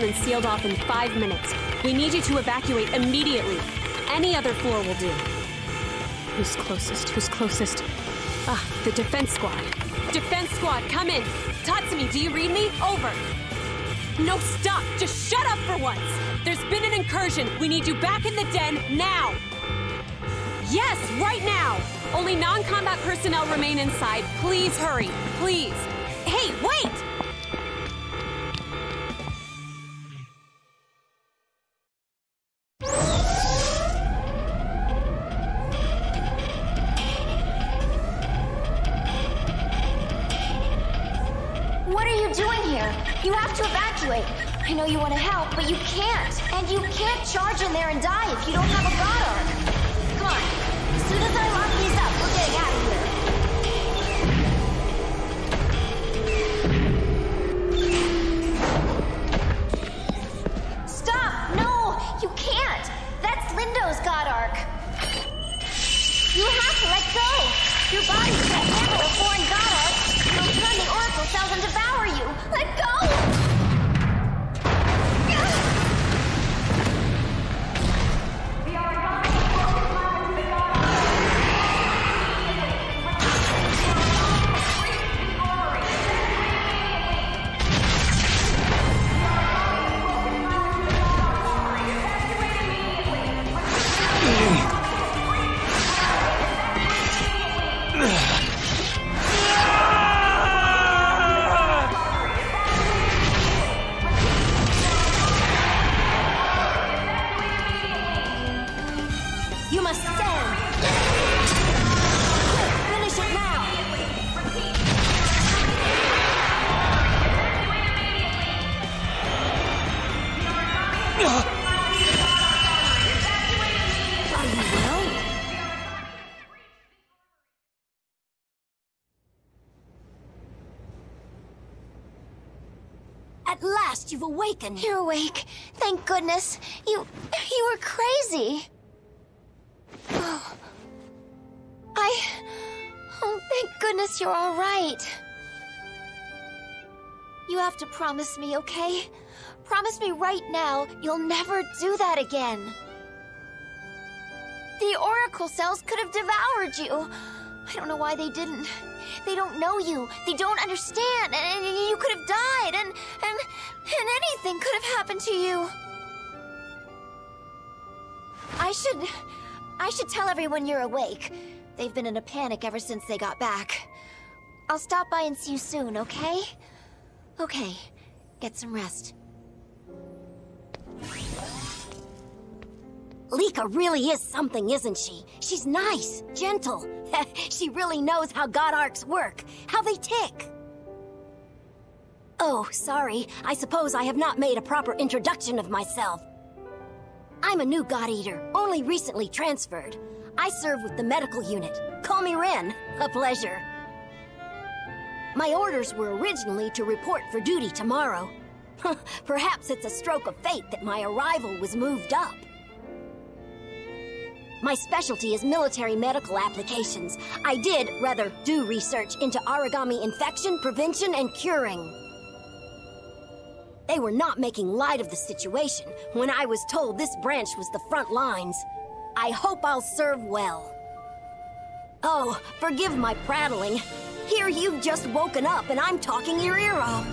down and sealed off in five minutes. We need you to evacuate immediately. Any other floor will do. Who's closest? Who's closest? Ah, the defense squad. Defense squad, come in. Tatsumi, do you read me? Over. No, stop! Just shut up for once! There's been an incursion. We need you back in the den now! Yes, right now! Only non-combat personnel remain inside. Please hurry. Please. Awakened. You're awake. Thank goodness. You... you were crazy. Oh. I... Oh, thank goodness you're all right. You have to promise me, okay? Promise me right now you'll never do that again. The Oracle cells could have devoured you. I don't know why they didn't. They don't know you. They don't understand. And, and you could have died. And, and, and anything could have happened to you. I should... I should tell everyone you're awake. They've been in a panic ever since they got back. I'll stop by and see you soon, okay? Okay. Get some rest. Licca really is something, isn't she? She's nice, gentle. she really knows how God arcs work, how they tick. Oh, sorry. I suppose I have not made a proper introduction of myself. I'm a new God Eater, only recently transferred. I serve with the medical unit. Call me Ren. A pleasure. My orders were originally to report for duty tomorrow. Perhaps it's a stroke of fate that my arrival was moved up. My specialty is military medical applications. I did, rather, do research into Aragami infection, prevention, and curing. They were not making light of the situation when I was told this branch was the front lines. I hope I'll serve well. Oh, forgive my prattling. Here you've just woken up and I'm talking your ear off.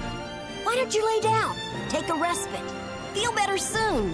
Why don't you lay down? Take a respite. Feel better soon.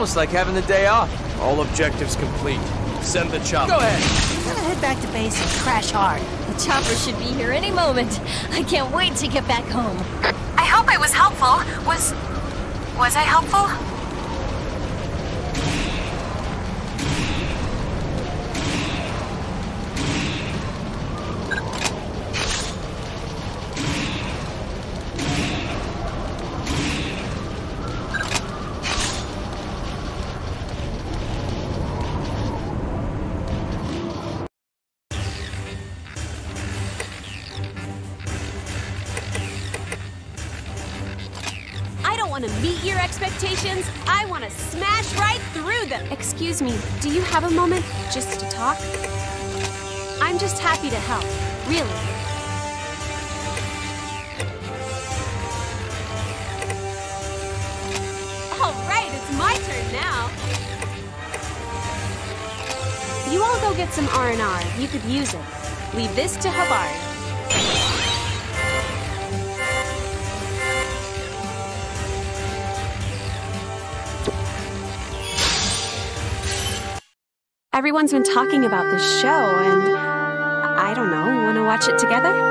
almost like having the day off. All objectives complete. Send the chopper. Go ahead. I'm gonna head back to base and crash hard. The chopper should be here any moment. I can't wait to get back home. I hope I was helpful. Was... was I helpful? Excuse me, do you have a moment just to talk? I'm just happy to help, really. All right, it's my turn now. You all go get some R&R. You could use it. Leave this to Havard. Everyone's been talking about this show, and I don't know, want to watch it together?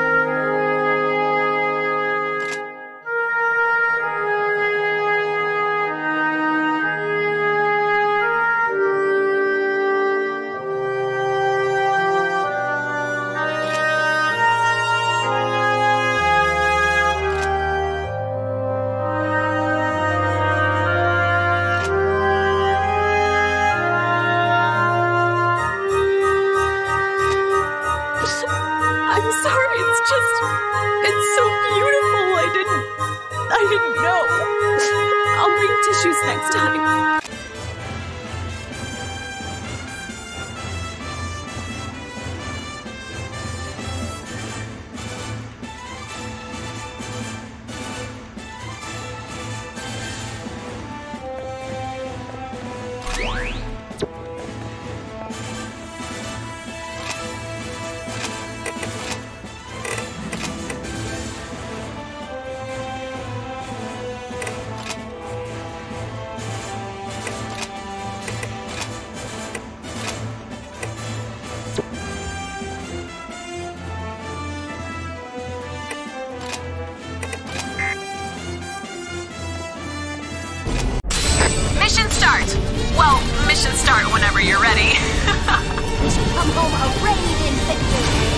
start whenever you're ready. we should come home arrayed victory.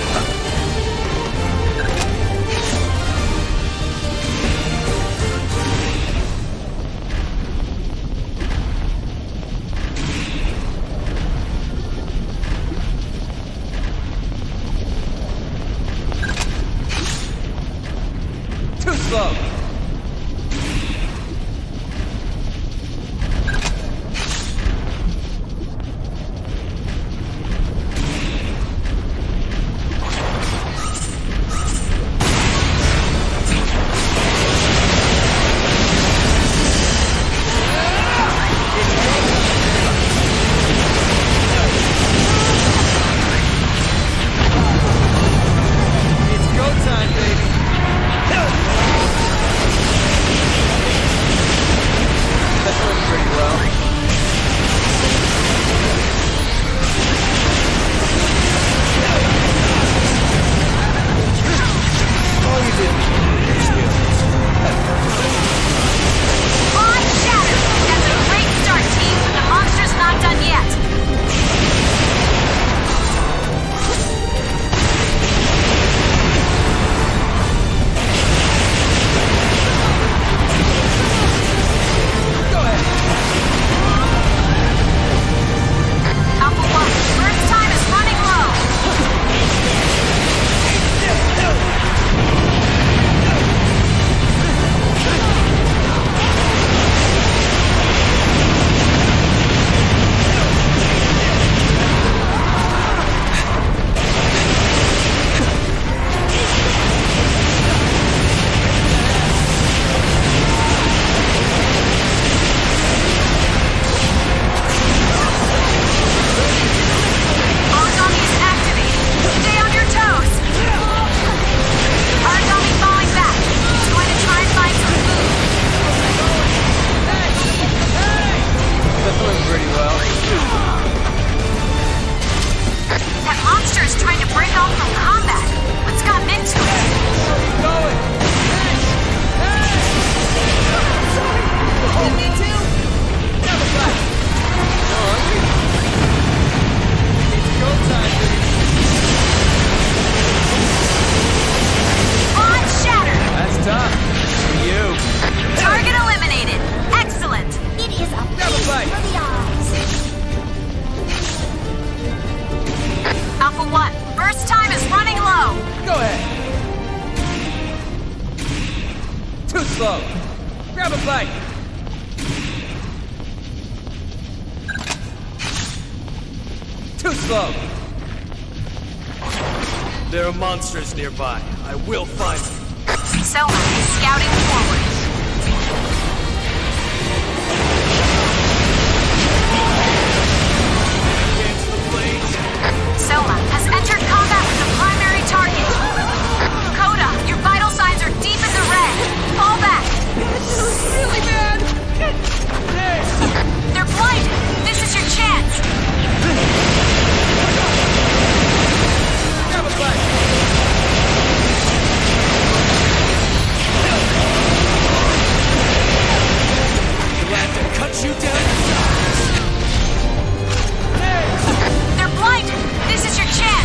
slow. Grab a bite. Too slow. There are monsters nearby. I will find them. Selma is scouting forward. Soma has They're blinded! This is your chance! They're blind. This is your chance!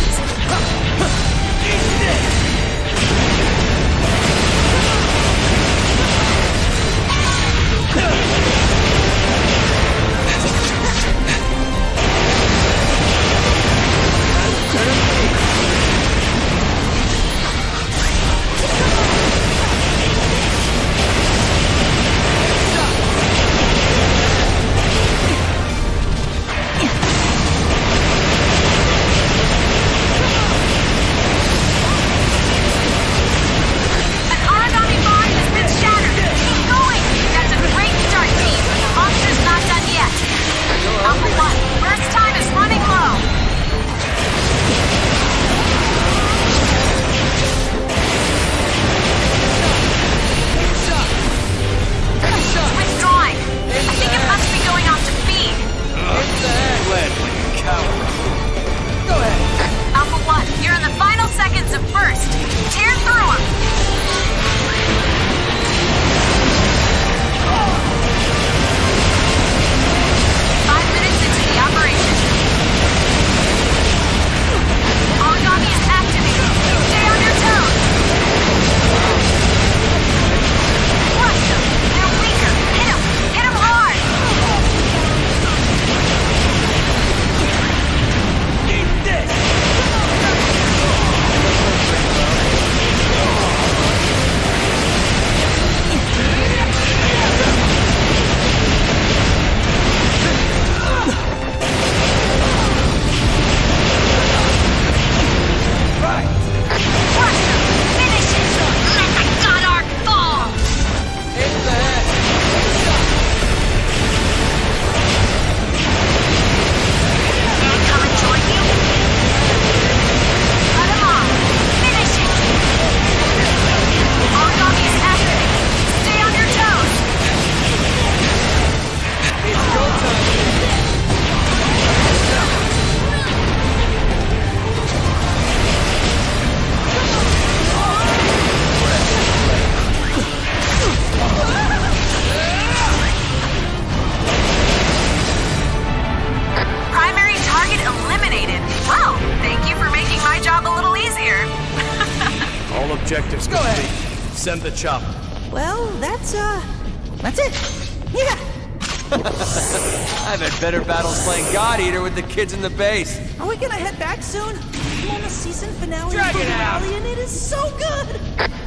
God Eater with the kids in the base. Are we gonna head back soon? I'm on the season finale Drag of it out. And it is so good.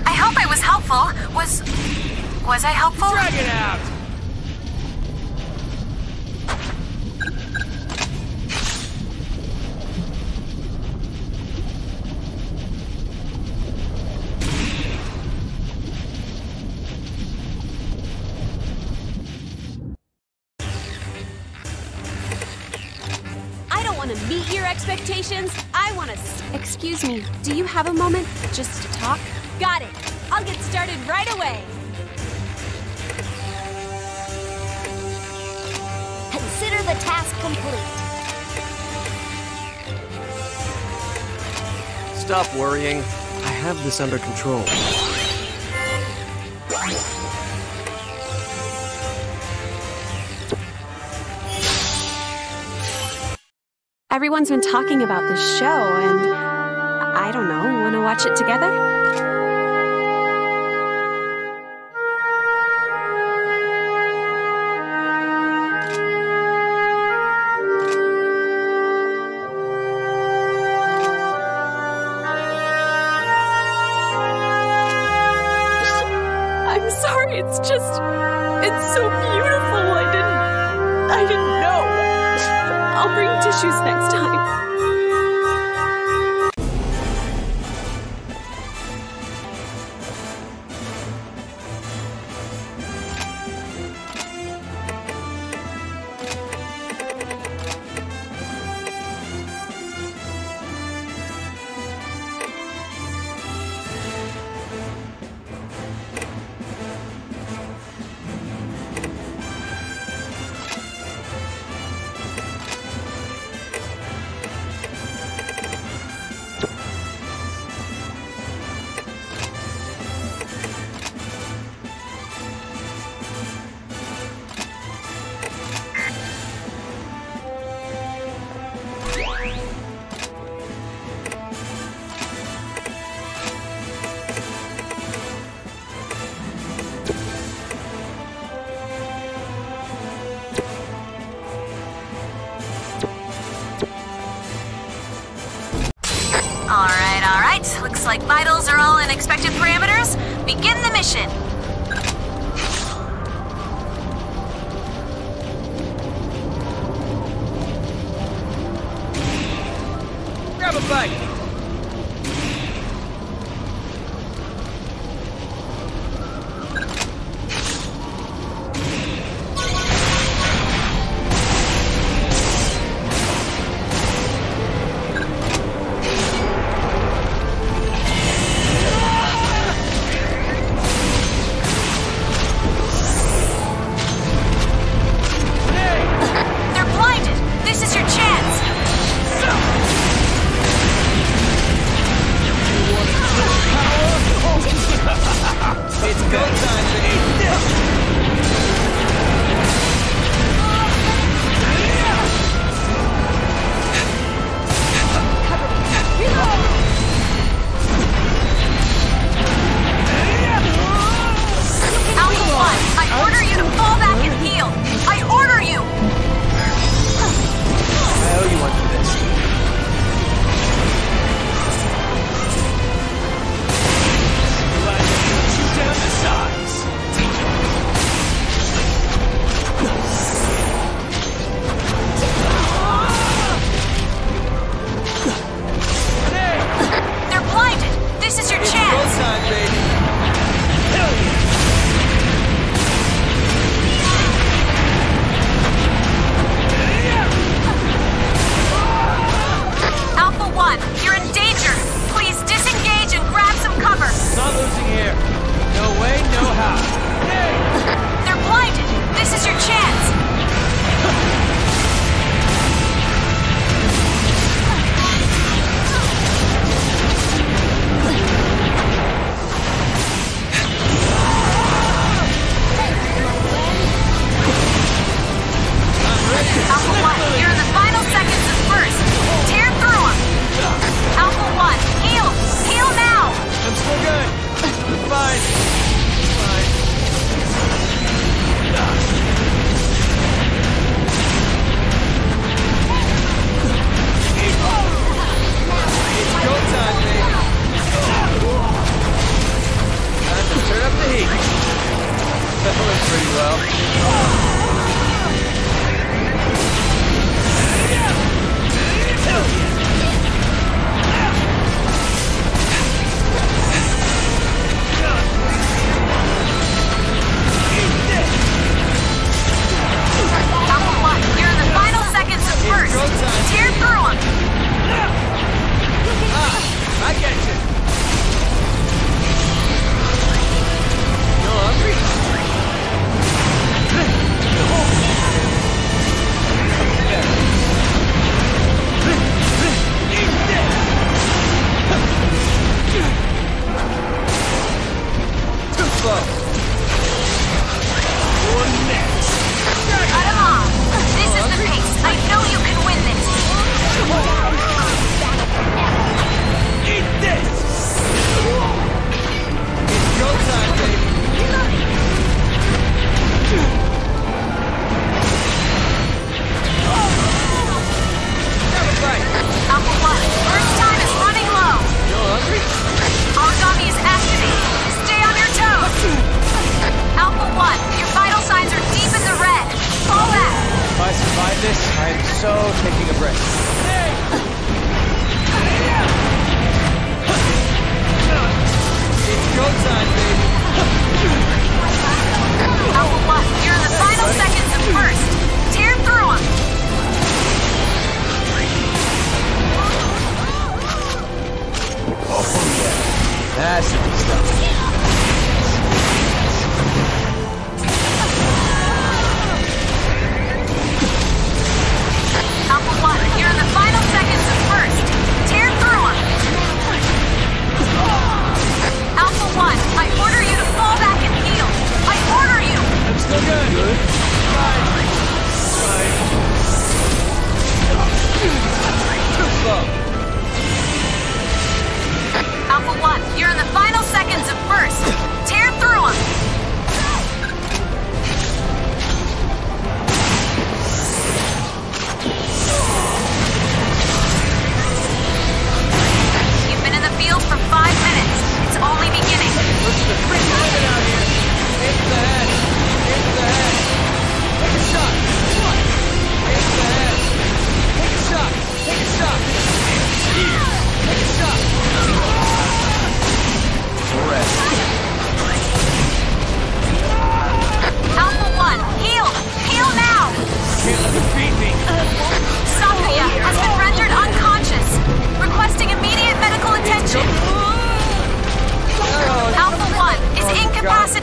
I hope I was helpful. Was. Was I helpful? Drag it out! Just to talk? Got it. I'll get started right away. Consider the task complete. Stop worrying. I have this under control. Everyone's been talking about this show, and watch it together? Vitals are all in expected parameters. Begin the mission.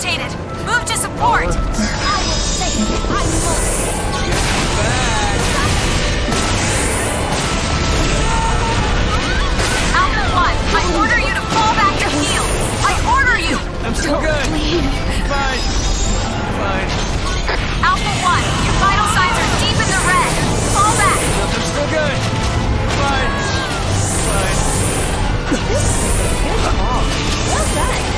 located. Move to support! I will take. I will. Alpha 1, I order you to fall back to heal. I order you! I'm still good. Fine. Fine. Alpha 1, your vital signs are deep in the red. Fall back. I'm still good. Fine. Fine. This is a good call. Well done.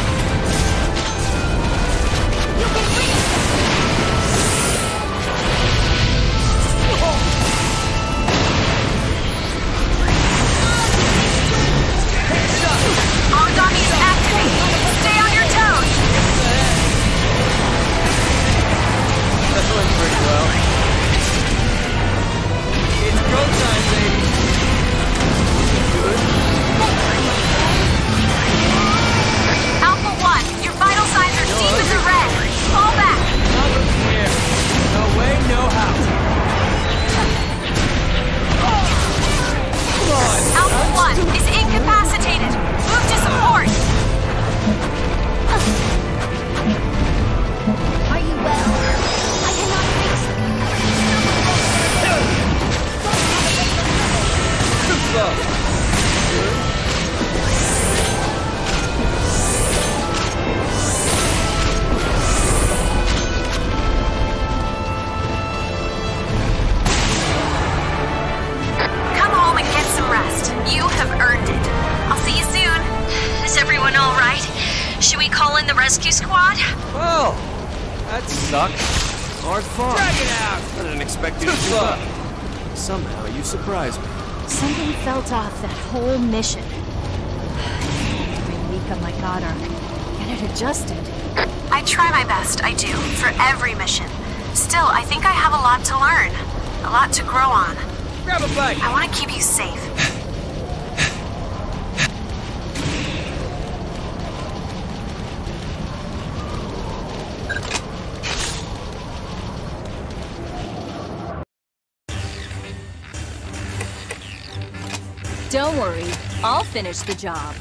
doing pretty well. It's go time, baby. a lot to grow on. Grab a bike. I want to keep you safe. Don't worry, I'll finish the job.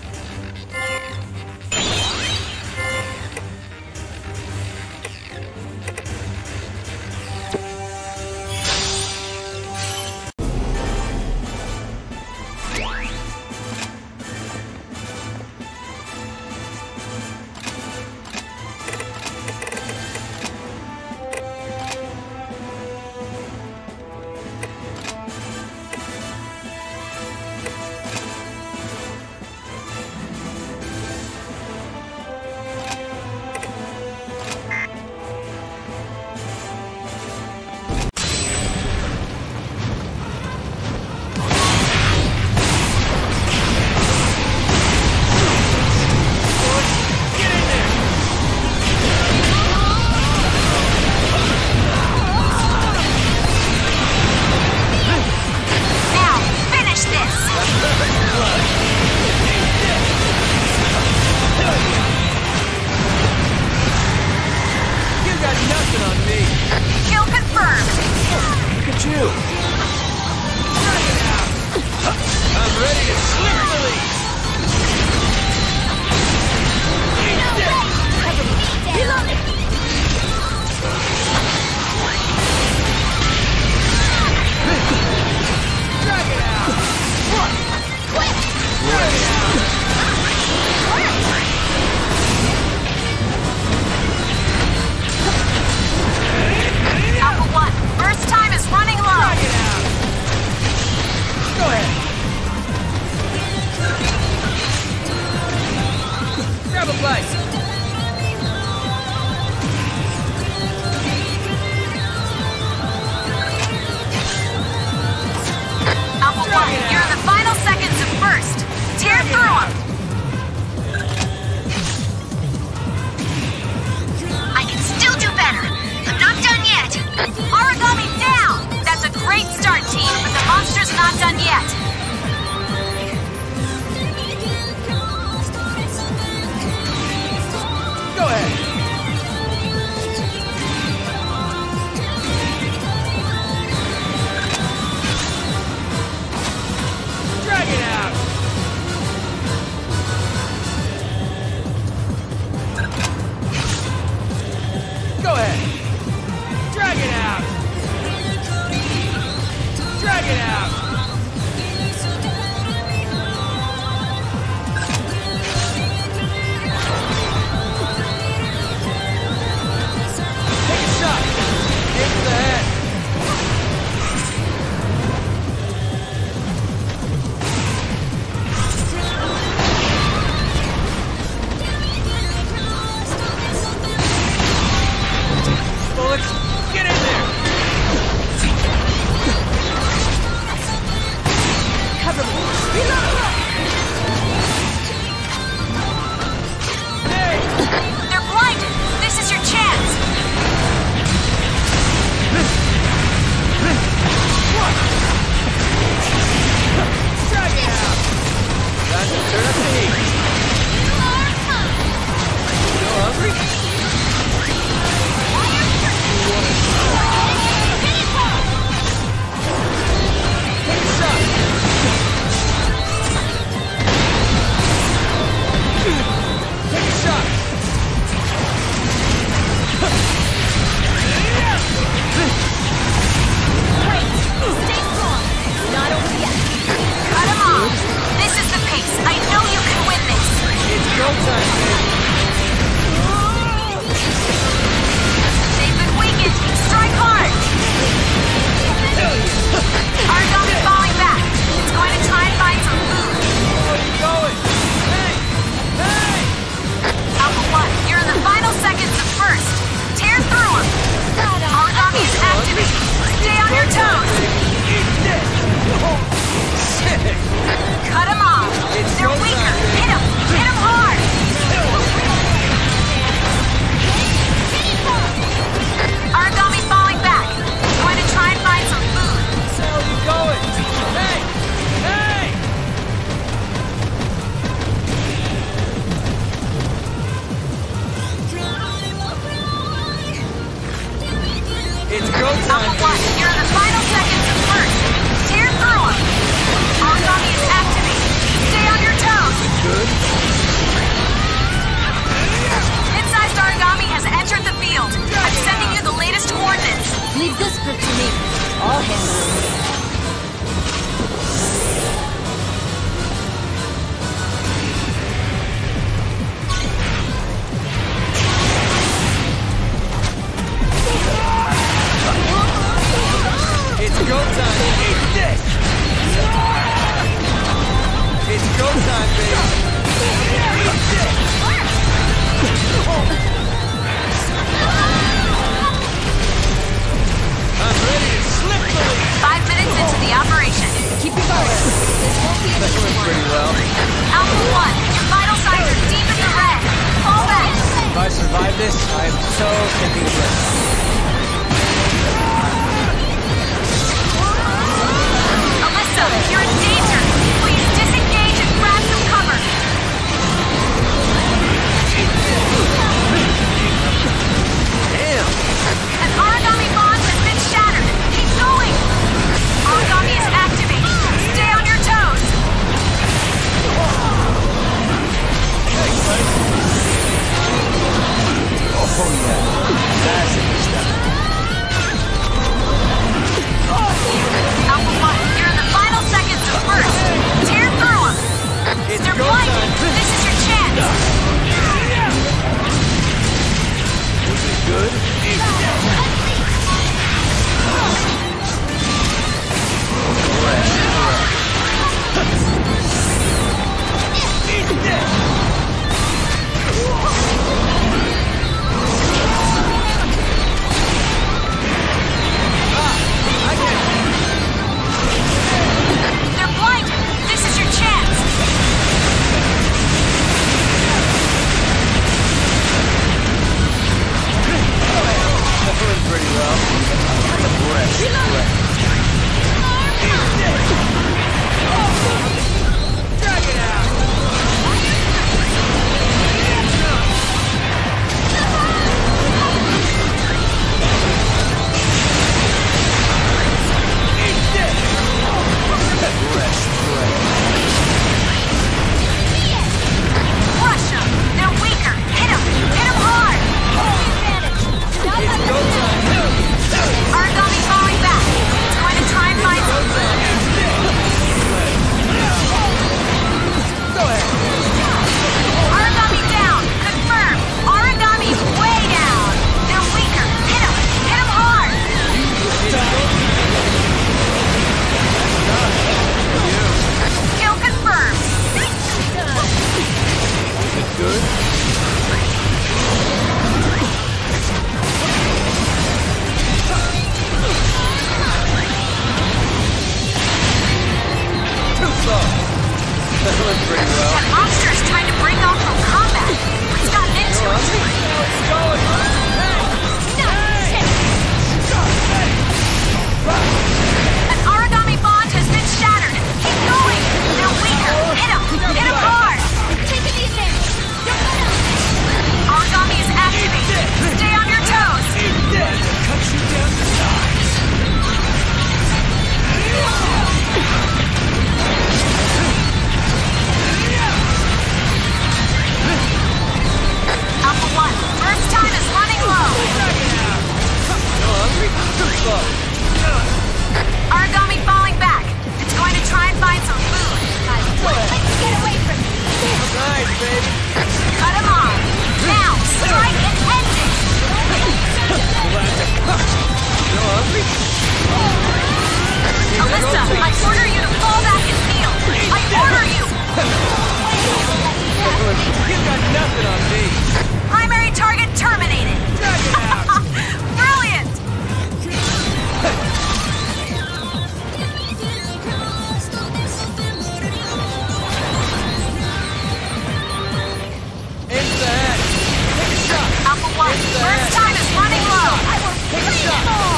Aragami falling back. It's going to try and find some food. Let's get away from it. Alright, baby. Cut him off. Now, strike and end it. You're hungry? First time is running low. I will kill you.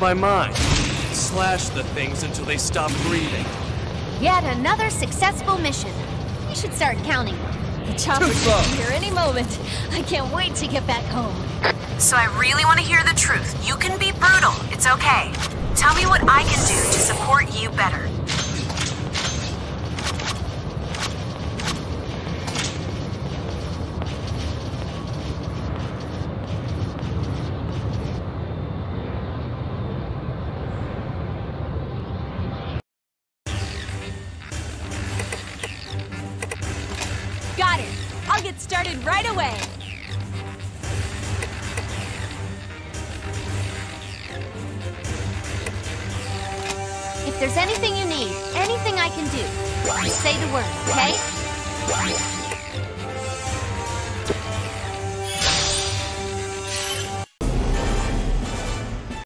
When I can live by mine. Slash the things until they stop breathing. Yet another successful mission. We should start counting. The chopper's Too slow. here any moment. I can't wait to get back home. So I really want to hear the truth. You can be brutal. It's okay. Tell me what I can do to support you better.